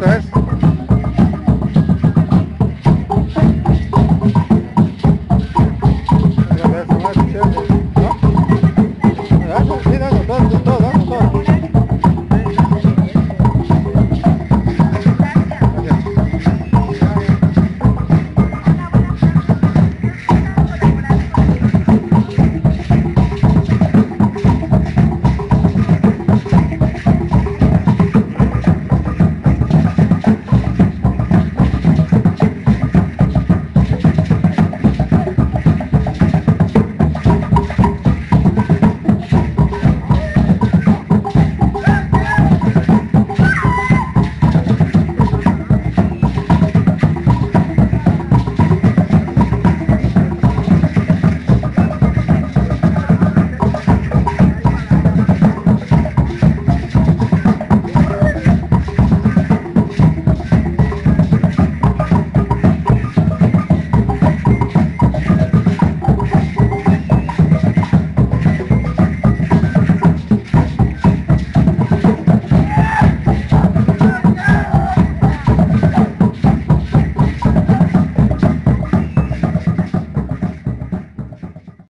Panthers.